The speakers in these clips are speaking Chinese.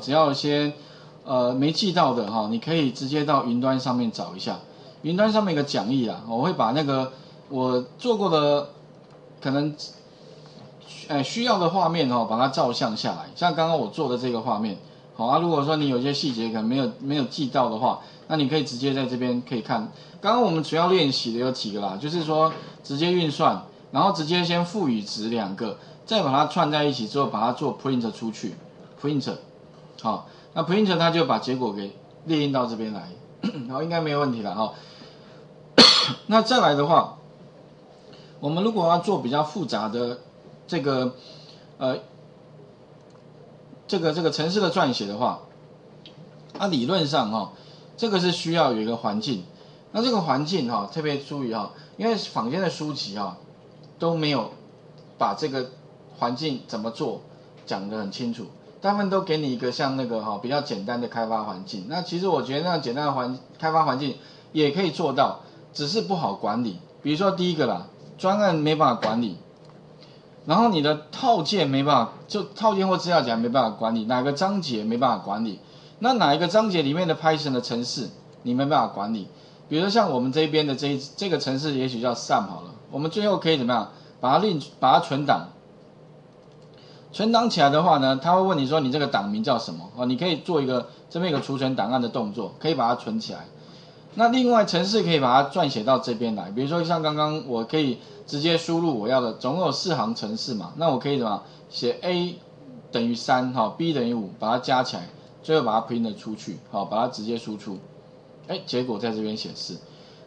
只要有些呃没记到的哈，你可以直接到云端上面找一下，云端上面有个讲义啦，我会把那个我做过的可能呃需要的画面哦，把它照相下来，像刚刚我做的这个画面，好啊，如果说你有些细节可能没有没有记到的话，那你可以直接在这边可以看。刚刚我们主要练习的有几个啦，就是说直接运算，然后直接先赋予值两个，再把它串在一起之后，把它做 print 出去，print。好，那 print 它就把结果给列印到这边来，然后应该没有问题了哈。那再来的话，我们如果要做比较复杂的这个呃这个这个城市的撰写的话，那理论上哈，这个是需要有一个环境。那这个环境哈，特别注意哈，因为坊间的书籍哈都没有把这个环境怎么做讲得很清楚。他们都给你一个像那个哈比较简单的开发环境，那其实我觉得那样简单的环开发环境也可以做到，只是不好管理。比如说第一个啦，专案没办法管理，然后你的套件没办法，就套件或资料夹没办法管理，哪个章节没办法管理，那哪一个章节里面的 Python 的程式你没办法管理。比如说像我们这边的这这个程式，也许叫 Sum 好了，我们最后可以怎么样，把它另把它存档。存档起来的话呢，他会问你说你这个档名叫什么哦？你可以做一个这边一个储存档案的动作，可以把它存起来。那另外程式可以把它撰写到这边来，比如说像刚刚我可以直接输入我要的，总共有四行程式嘛，那我可以怎么写 a 等于三哈，b 等于五，把它加起来，最后把它 print 出去，好，把它直接输出，哎，结果在这边显示。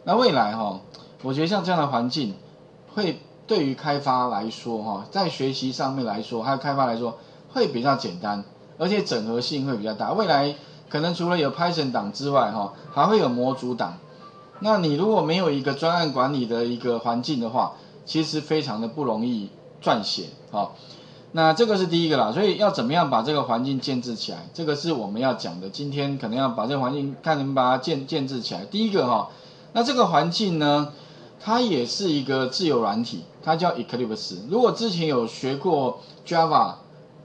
那未来哈，我觉得像这样的环境会。对于开发来说，哈，在学习上面来说，还有开发来说，会比较简单，而且整合性会比较大。未来可能除了有 Python 档之外，哈，还会有模组档。那你如果没有一个专案管理的一个环境的话，其实非常的不容易撰写，哈。那这个是第一个啦，所以要怎么样把这个环境建置起来，这个是我们要讲的。今天可能要把这个环境看能把它建建置起来。第一个哈，那这个环境呢？它也是一个自由软体，它叫 Eclipse。如果之前有学过 Java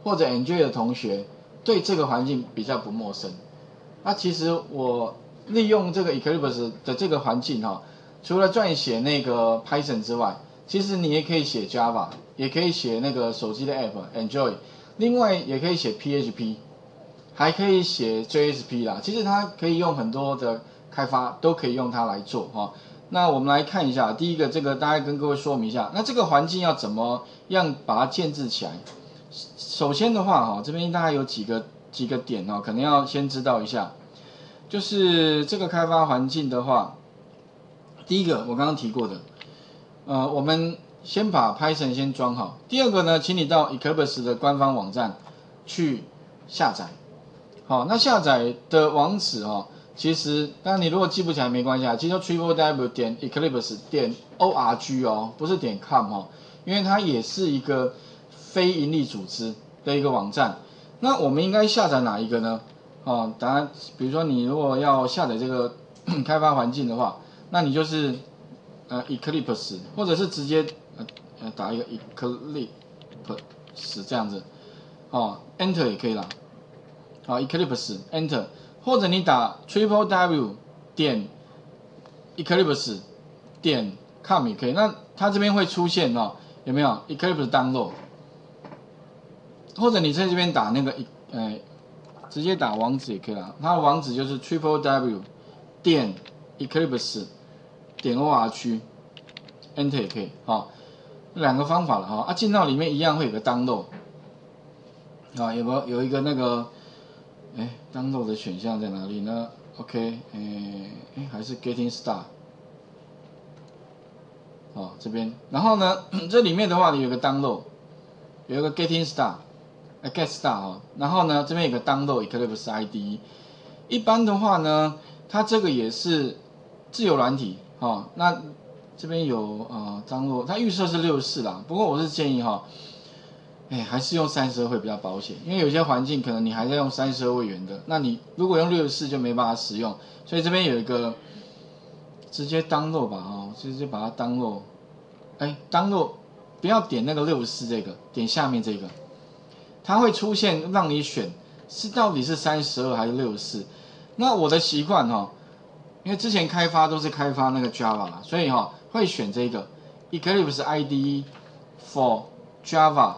或者 Android 的同学，对这个环境比较不陌生。那其实我利用这个 Eclipse 的这个环境哈，除了撰写那个 Python 之外，其实你也可以写 Java，也可以写那个手机的 App Android，另外也可以写 PHP，还可以写 JSP 啦。其实它可以用很多的开发都可以用它来做哈。那我们来看一下，第一个这个大概跟各位说明一下，那这个环境要怎么样把它建制起来？首先的话，哈，这边大概有几个几个点哦，可能要先知道一下，就是这个开发环境的话，第一个我刚刚提过的，呃，我们先把 Python 先装好。第二个呢，请你到 Eclipse 的官方网站去下载。好，那下载的网址哦。其实，当然你如果记不起来没关系啊。其实 triple w 点 eclipse 点 org 哦，不是点 com 哦，因为它也是一个非盈利组织的一个网站。那我们应该下载哪一个呢？哦，当然，比如说你如果要下载这个 开发环境的话，那你就是呃 eclipse，或者是直接呃呃打一个 eclipse 这样子，哦，enter 也可以啦。好，eclipse enter。或者你打 triple w 点 eclipse 点 com 也可以，那它这边会出现哦，有没有？eclipse download？或者你在这边打那个一，呃，直接打网址也可以啦，它的网址就是 triple w 点 eclipse 点 org，enter 也可以，好，两个方法了哈，啊，进到里面一样会有个 download，啊，有没有？有一个那个。哎，download 的选项在哪里呢？OK，哎哎，还是 Getting Start。哦，这边，然后呢，这里面的话，你有个 download，有一个 Getting Start，哎，Get Start 哦，然后呢，这边有个 download Eclipse ID。一般的话呢，它这个也是自由软体，哦，那这边有呃 download，它预设是六十四啦，不过我是建议哈。哎，还是用三十二会比较保险，因为有些环境可能你还在用三十二位元的，那你如果用六十四就没办法使用，所以这边有一个直接 download 吧，哦，直接把它 download，哎，download 不要点那个六十四这个，点下面这个，它会出现让你选是到底是三十二还是六十四？那我的习惯哈，因为之前开发都是开发那个 Java 啦，所以哈会选这个。Eclipse IDE for Java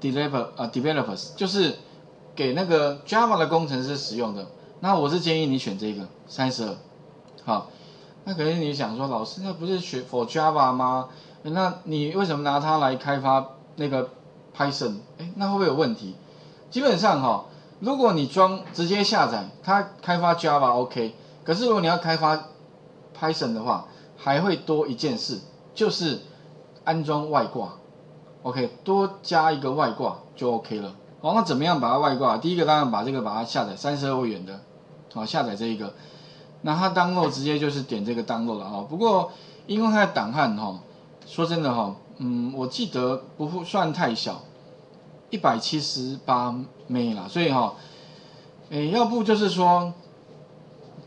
developer 呃 developers，就是给那个 Java 的工程师使用的。那我是建议你选这个三十二，好。那可能你想说，老师那不是学 for Java 吗？那你为什么拿它来开发那个 Python？哎，那会不会有问题？基本上哈，如果你装直接下载，它开发 Java OK。可是如果你要开发 Python 的话，还会多一件事，就是安装外挂。OK，多加一个外挂就 OK 了。好，那怎么样把它外挂？第一个当然把这个把它下载三十二位元的，好下载这一个。那它 download 直接就是点这个 download 了哈，不过因为它的档案哈，说真的哈，嗯，我记得不算太小，一百七十八 M 啦，所以哈，诶，要不就是说，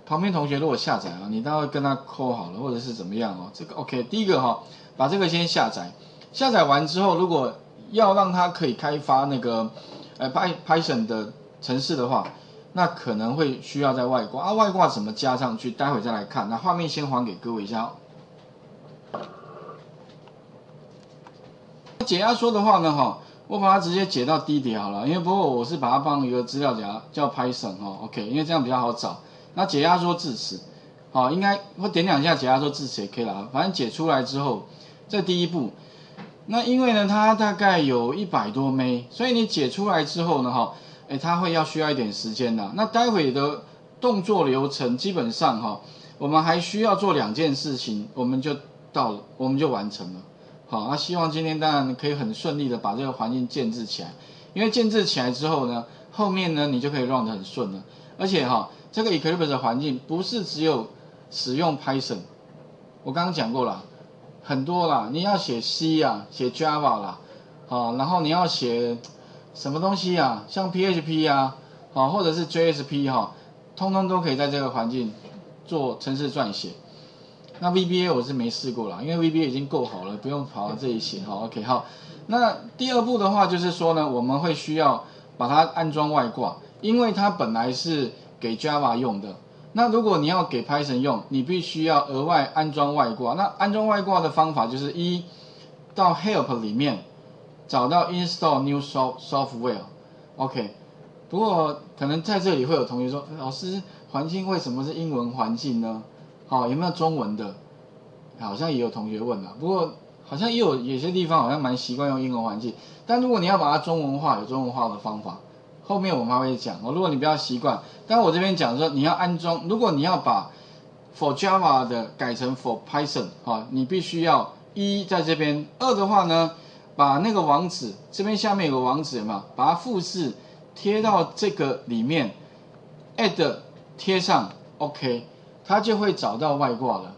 旁边同学如果下载啊，你待会跟他扣好了，或者是怎么样哦，这个 OK，第一个哈，把这个先下载，下载完之后，如果要让它可以开发那个呃 Python 的程式的话。那可能会需要在外挂啊，外挂怎么加上去？待会再来看。那画面先还给各位一下。解压缩的话呢，哈，我把它直接解到低点好了，因为不过我是把它放一个资料夹叫 Python 哈，OK，因为这样比较好找。那解压缩字词，好，应该我点两下解压缩字词也可以了，反正解出来之后，这第一步。那因为呢，它大概有一百多枚所以你解出来之后呢，哈。哎，它会要需要一点时间的。那待会的动作流程基本上哈，我们还需要做两件事情，我们就到了，我们就完成了。好，那希望今天当然可以很顺利的把这个环境建置起来，因为建置起来之后呢，后面呢你就可以 run 的很顺了。而且哈，这个 Eclipse 的环境不是只有使用 Python，我刚刚讲过了，很多啦，你要写 C 啊，写 Java 啦，好，然后你要写。什么东西啊？像 PHP 啊，好，或者是 JSP 哈，通通都可以在这个环境做程式撰写。那 VBA 我是没试过了，因为 VBA 已经够好了，不用跑到这里写。好，OK，好。那第二步的话就是说呢，我们会需要把它安装外挂，因为它本来是给 Java 用的。那如果你要给 Python 用，你必须要额外安装外挂。那安装外挂的方法就是一到 Help 里面。找到 install new software，OK。不过可能在这里会有同学说，老师，环境为什么是英文环境呢？好，有没有中文的？好像也有同学问了。不过好像也有有些地方好像蛮习惯用英文环境。但如果你要把它中文化，有中文化的方法，后面我们还会讲哦。如果你比较习惯，但我这边讲说你要安装，如果你要把 for Java 的改成 for Python，哈，你必须要一在这边，二的话呢？把那个网址这边下面有个网址嘛，把它复制贴到这个里面，add 贴上，OK，它就会找到外挂了。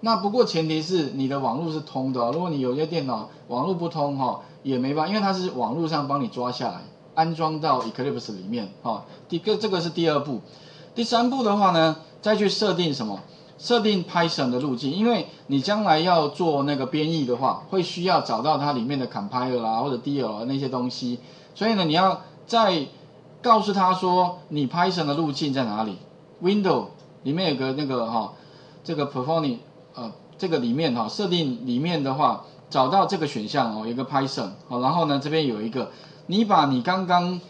那不过前提是你的网络是通的，如果你有些电脑网络不通哈，也没办法，因为它是网络上帮你抓下来，安装到 Eclipse 里面哈。第个这个是第二步，第三步的话呢，再去设定什么？设定 Python 的路径，因为你将来要做那个编译的话，会需要找到它里面的 compiler 啦或者 DL 那些东西，所以呢，你要再告诉他说你 Python 的路径在哪里。Window 里面有个那个哈，这个 Performing 呃，这个里面哈设定里面的话，找到这个选项哦，有个 Python 好，然后呢这边有一个，你把你刚刚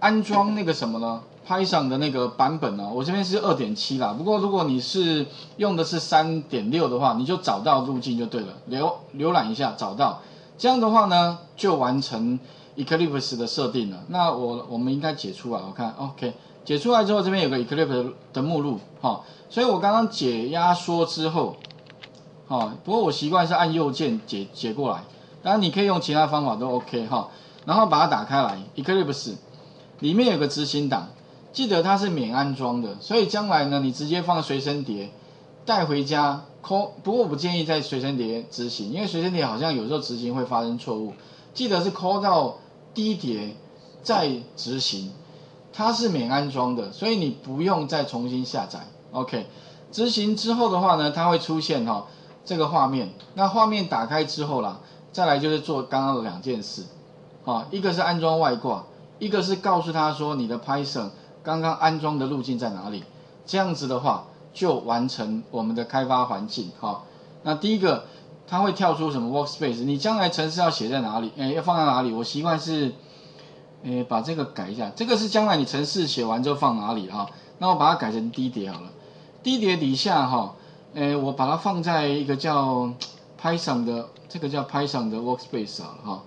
安装那个什么呢？Python 的那个版本呢，我这边是二点七啦。不过如果你是用的是三点六的话，你就找到路径就对了。浏浏览一下，找到这样的话呢，就完成 Eclipse 的设定了。那我我们应该解出来，我看 OK，解出来之后这边有个 Eclipse 的目录，哈。所以我刚刚解压缩之后，哈。不过我习惯是按右键解解过来，当然你可以用其他方法都 OK 哈。然后把它打开来，Eclipse 里面有个执行档。记得它是免安装的，所以将来呢，你直接放随身碟带回家。call 不过我不建议在随身碟执行，因为随身碟好像有时候执行会发生错误。记得是 call 到低碟再执行，它是免安装的，所以你不用再重新下载。OK，执行之后的话呢，它会出现哈这个画面。那画面打开之后啦，再来就是做刚刚的两件事，啊，一个是安装外挂。一个是告诉他说你的 Python 刚刚安装的路径在哪里，这样子的话就完成我们的开发环境哈。那第一个，它会跳出什么 Workspace？你将来程式要写在哪里？哎，要放在哪里？我习惯是，哎，把这个改一下。这个是将来你程式写完之后放哪里啊？那我把它改成低碟好了。低碟底下哈，哎，我把它放在一个叫 Python 的，这个叫 Python 的 Workspace 好了哈。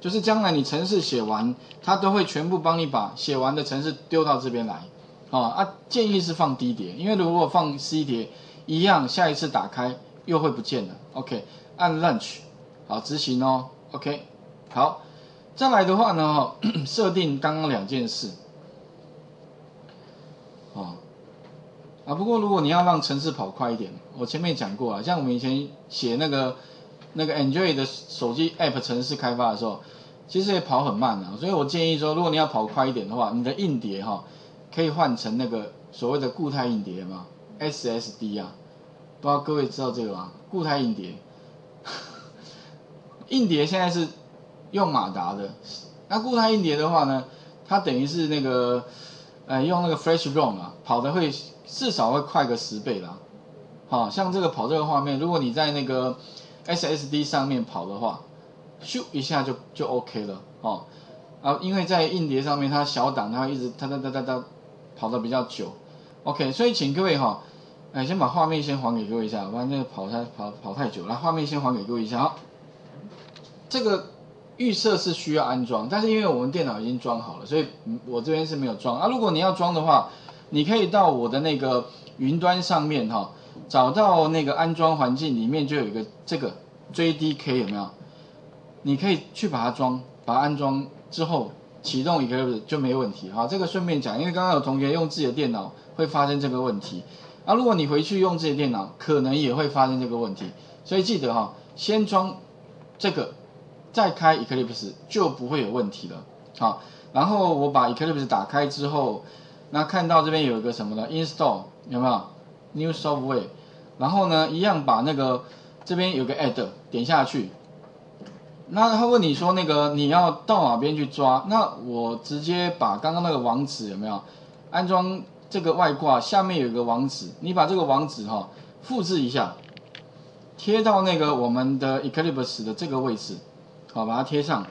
就是将来你程式写完，它都会全部帮你把写完的程式丢到这边来。啊啊，建议是放低碟，因为如果放 C 碟，一样下一次打开。又会不见了，OK，按 Launch，好执行哦，OK，好，再来的话呢，设定刚刚两件事，哦，啊，不过如果你要让程式跑快一点，我前面讲过啊，像我们以前写那个那个 Android 的手机 App 程式开发的时候，其实也跑很慢啊，所以我建议说，如果你要跑快一点的话，你的硬碟哈，可以换成那个所谓的固态硬碟嘛，SSD 啊。不知道各位知道这个吗？固态硬碟，硬碟现在是用马达的，那固态硬碟的话呢，它等于是那个，呃，用那个 Flash ROM 啊，跑的会至少会快个十倍啦。好，像这个跑这个画面，如果你在那个 SSD 上面跑的话，咻一下就就 OK 了哦。啊，因为在硬碟上面它小档，它会一直哒哒哒哒哒跑的比较久。OK，所以请各位哈。哎，先把画面先还给各位一下，不然那个跑太跑跑太久。来，画面先还给各位一下。啊，这个预设是需要安装，但是因为我们电脑已经装好了，所以我这边是没有装啊。如果你要装的话，你可以到我的那个云端上面哈，找到那个安装环境里面就有一个这个 JDK 有没有？你可以去把它装，把它安装之后启动一个就没问题。好，这个顺便讲，因为刚刚有同学用自己的电脑会发生这个问题。啊，如果你回去用自己的电脑，可能也会发生这个问题，所以记得哈，先装这个，再开 Eclipse 就不会有问题了。好，然后我把 Eclipse 打开之后，那看到这边有一个什么呢？Install 有没有？New Software，然后呢，一样把那个这边有个 Add 点下去，那他问你说那个你要到哪边去抓？那我直接把刚刚那个网址有没有安装？这个外挂下面有一个网址，你把这个网址哈复制一下，贴到那个我们的 Eclipse 的这个位置，好，把它贴上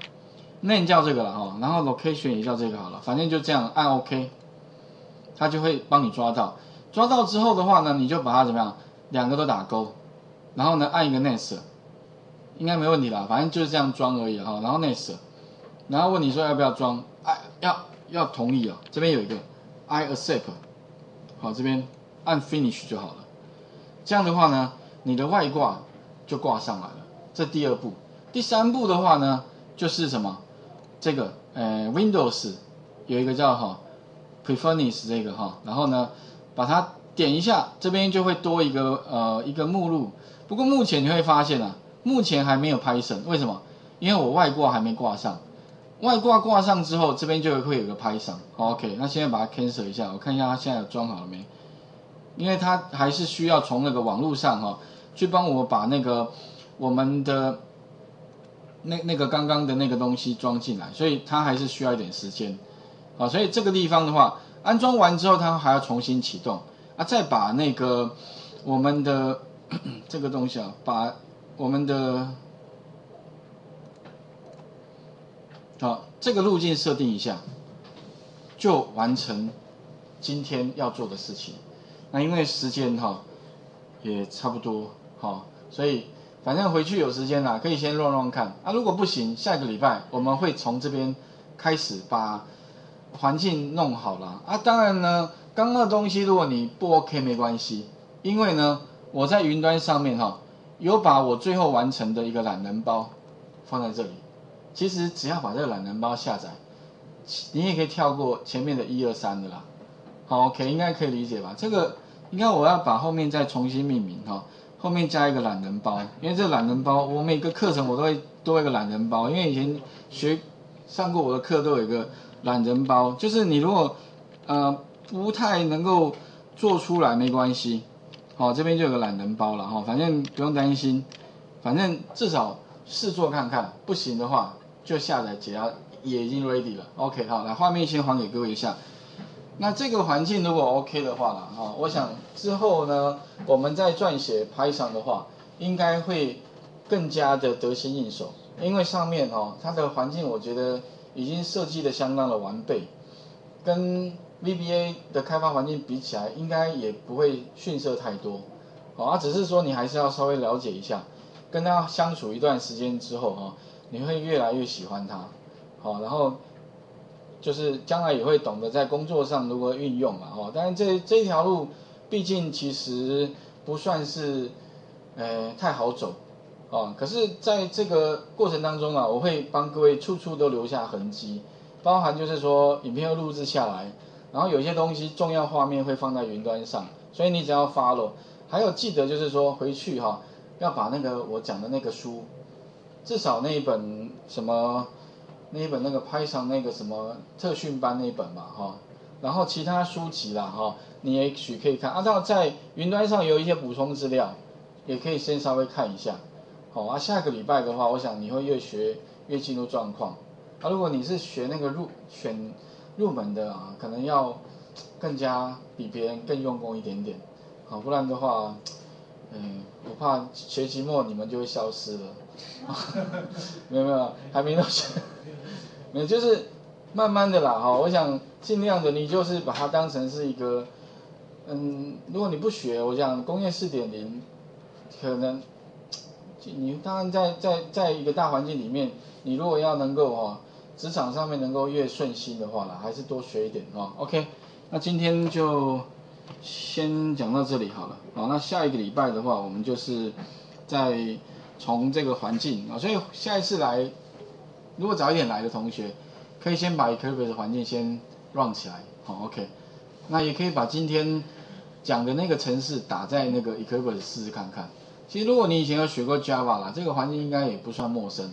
，name 叫这个了哈，然后 location 也叫这个好了，反正就这样按 OK，它就会帮你抓到，抓到之后的话呢，你就把它怎么样，两个都打勾，然后呢按一个 next，应该没问题啦，反正就是这样装而已哈，然后 next，然后问你说要不要装，哎，要要同意啊，这边有一个 I accept。好，这边按 Finish 就好了。这样的话呢，你的外挂就挂上来了。这第二步，第三步的话呢，就是什么？这个呃，Windows 有一个叫哈 Preference 这个哈，然后呢，把它点一下，这边就会多一个呃一个目录。不过目前你会发现啊，目前还没有 Python，为什么？因为我外挂还没挂上。外挂挂上之后，这边就会有个拍上，OK。那现在把它 cancel 一下，我看一下它现在有装好了没？因为它还是需要从那个网络上哈，去帮我把那个我们的那那个刚刚的那个东西装进来，所以它还是需要一点时间，好，所以这个地方的话，安装完之后，它还要重新启动啊，再把那个我们的这个东西啊，把我们的。好，这个路径设定一下，就完成今天要做的事情。那因为时间哈也差不多，好，所以反正回去有时间啦，可以先乱乱看。啊，如果不行，下个礼拜我们会从这边开始把环境弄好了。啊，当然呢，刚刚的东西如果你不 OK 没关系，因为呢我在云端上面哈有把我最后完成的一个懒人包放在这里。其实只要把这个懒人包下载，你也可以跳过前面的一二三的啦。好，OK，应该可以理解吧？这个应该我要把后面再重新命名哈，后面加一个懒人包，因为这懒人包我每个课程我都会多一个懒人包，因为以前学上过我的课都有一个懒人包，就是你如果呃不太能够做出来没关系，好，这边就有个懒人包了哈，反正不用担心，反正至少试做看看，不行的话。就下载解压也已经 ready 了。OK，好，来画面先还给各位一下。那这个环境如果 OK 的话啦，哈，我想之后呢，我们在撰写 Python 的话，应该会更加的得心应手，因为上面哦，它的环境我觉得已经设计的相当的完备，跟 VBA 的开发环境比起来，应该也不会逊色太多，哦啊，只是说你还是要稍微了解一下，跟他相处一段时间之后哈，你会越来越喜欢他，好，然后。就是将来也会懂得在工作上如何运用嘛，哦，但是这这一条路，毕竟其实不算是，呃，太好走，哦，可是在这个过程当中啊，我会帮各位处处都留下痕迹，包含就是说影片录制下来，然后有些东西重要画面会放在云端上，所以你只要 follow，还有记得就是说回去哈，要把那个我讲的那个书，至少那一本什么。那一本那个拍上那个什么特训班那一本嘛哈，然后其他书籍啦哈，你也许可以看，按照在云端上有一些补充资料，也可以先稍微看一下，好啊，下个礼拜的话，我想你会越学越进入状况，啊，如果你是学那个入选入门的啊，可能要更加比别人更用功一点点，好，不然的话，嗯，我怕学期末你们就会消失了，没有没有，还没到学。也就是慢慢的啦，哈，我想尽量的，你就是把它当成是一个，嗯，如果你不学，我讲工业四点零，可能，你当然在在在一个大环境里面，你如果要能够哈，职场上面能够越顺心的话呢，还是多学一点哦。OK，那今天就先讲到这里好了，好，那下一个礼拜的话，我们就是在从这个环境啊，所以下一次来。如果早一点来的同学，可以先把 Eclipse 的环境先 run 起来，好，OK。那也可以把今天讲的那个程式打在那个 Eclipse 试试看看。其实如果你以前有学过 Java 啦，这个环境应该也不算陌生。